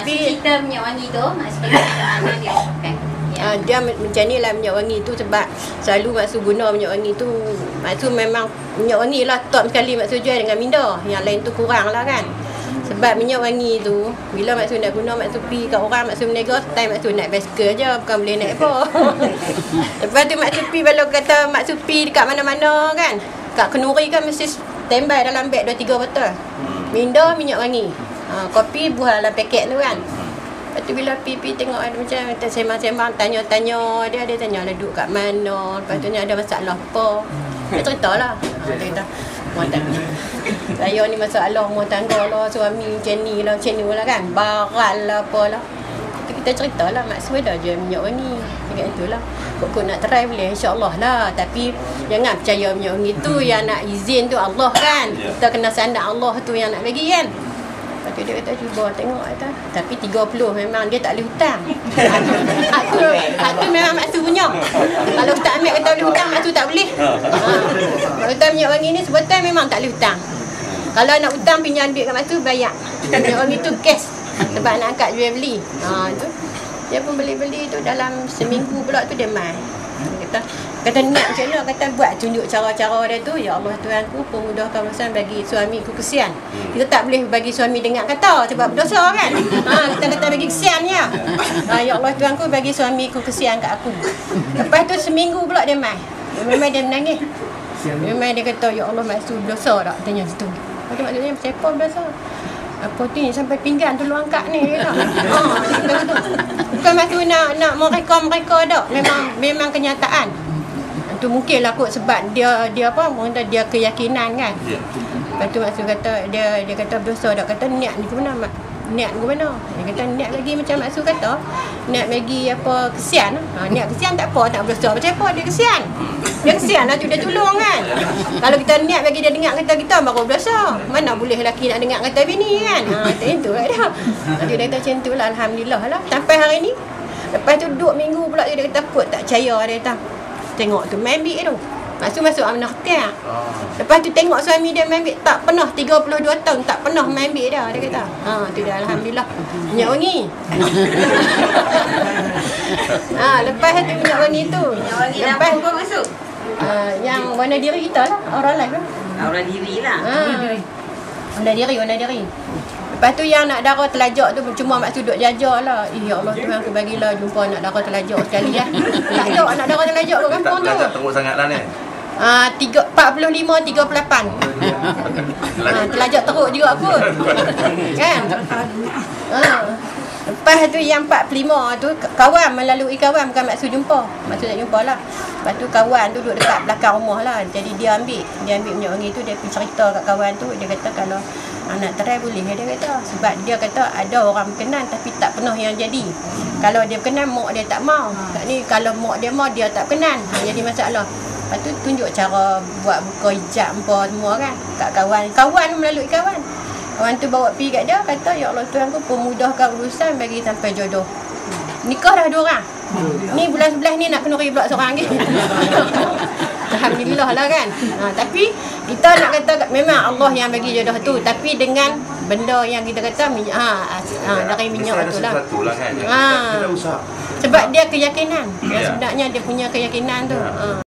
Tapi cerita minyak wangi tu, Mak Su macam mana dia pakai? Ya. Uh, dia macam ni lah minyak wangi tu sebab selalu Mak Su guna minyak wangi tu. Mak Su memang minyak wangi lah top sekali Mak Su jual dengan minda. Yang lain tu kurang lah kan? Sebab minyak wangi tu Bila Mak Su nak guna Mak Su pergi kat orang Mak Su menegur Time Mak Su naik basikal je Bukan boleh naik apa. Lepas tu Mak Su pergi Kalau kata Mak Su pergi dekat mana-mana kan? Kat kenuri kan mesti standby dalam beg 2-3 botol. Minda minyak wangi ha, Kopi buah dalam paket tu kan. Lepas tu bila pi-pi tengok ada macam sembang-sembang tanya-tanya dia dia tanya lah duduk kat mana lepas tu ni ada masalah apa. Dia cerita lah ha, dia kata Muat tangga Saya ni masalah rumah tangga lah Suami macam ni lah Macam ni lah kan. Barat lah apalah. Itu kita cerita lah Maksud dah je minyak wangi. Dekat itu lah Kok nak try boleh? InsyaAllah lah. Tapi Jangan percaya minyak wangi tu Yang nak izin tu Allah kan. Kita kena sandak Allah tu yang nak bagi kan Lepas tu dia kata cuba tengok kata. Tapi 30 memang dia tak boleh hutang. hak tu, hak tu memang punya. Kalau kita ambil kata boleh hutang, maksud tak boleh. Ha. Kalau hutang minyak wangi ni sebetul memang tak boleh hutang. Kalau nak hutang pinjam duit kat maksud bayar. Minyak wangi tu cash. Sebab nak angkat jual beli. Ha, tu. Dia pun beli-beli tu dalam seminggu pula tu dia mai. Dia kata, kata niat macam mana? Kata buat tunjuk cara-cara dia tu. Ya Allah Tuhan ku pemudahkan urusan bagi suami ku kesian. Kita tak boleh bagi suami dengar kata sebab berdosa kan? Ha, kita kata bagi kesian ya ha, ya Allah Tuhan ku bagi suami ku kesian kat aku. Lepas tu seminggu pula dia mai. Dia memang dia menangis. Memang dia kata ya Allah maksud berdosa tak? Tanya situ tu. Maksudnya? Siapa berdosa apa tu ni sampai pinggan tu lu angkat ni tak? Ha, bukan maksud nak nak mereka-mereka tak. Memang memang kenyataan tu mungkin lah kot sebab dia dia apa orang kata dia keyakinan kan. Ya. Lepas tu maksud kata dia dia kata berdosa dak kata niat ni ke mana mak? Niat ke mana? Dia kata niat lagi macam maksud kata niat bagi apa kesian. Ha, niat kesian tak apa tak berdosa macam apa dia kesian. Dia kesian lah tu dia tolong kan. Kalau kita niat bagi dia dengar kata kita baru berdosa. Mana boleh lelaki nak dengar kata bini kan. Ha macam tu kan dia. Dia kata macam tu lah alhamdulillah lah sampai hari ni. Lepas tu duduk minggu pula dia kata put tak percaya dia kata tengok tu main bik tu. Masuk masuk amanah hotel. Oh. Lepas tu tengok suami dia main bik tak pernah 32 tahun tak pernah main bik dia dia kata. Ha tu dah alhamdulillah. Minyak wangi. ha lepas tu minyak wangi tu. Minyak wangi lepas apa masuk? Uh, yang warna diri kita lah orang lain kan. Orang diri lah. Ha. Warna diri, warna diri. Lepas tu yang nak darah telajak tu cuma mak sudut jajar lah. Eh ya Allah Tuhan aku bagilah jumpa nak darah telajak sekali ya. Tak ada nak darah telajak kat kampung tu. Tak teruk sangat lah ni. Ah, tiga, 45, 38. ah, telajak teruk juga pun. kan? Ah. Lepas tu yang 45 tu kawan melalui kawan bukan maksud jumpa. Maksud nak jumpa lah. Lepas tu kawan tu duduk dekat belakang rumah lah. Jadi dia ambil. Dia ambil minyak wangi tu. Dia pergi cerita kat kawan tu. Dia kata kalau nak try boleh. Dia kata. Sebab dia kata ada orang berkenan tapi tak pernah yang jadi. Kalau dia berkenan, mak dia tak mau. Kat ni kalau mak dia mau, dia tak berkenan. Jadi masalah. Lepas tu tunjuk cara buat buka hijab apa semua kan. Kat kawan. Kawan melalui kawan. Orang tu bawa pergi kat dia kata ya Allah Tuhan ku pemudahkan urusan bagi sampai jodoh. Nikah dah dua orang. Ni bulan sebelah ni nak kenuri pula seorang lagi. Alhamdulillah lah kan. Ha, tapi kita nak kata memang Allah yang bagi jodoh tu tapi dengan benda yang kita kata ha, ha dari minyak tu lah. lah kan. Ha. Sebab dia keyakinan. Ya. Sebenarnya dia punya keyakinan tu. Ha.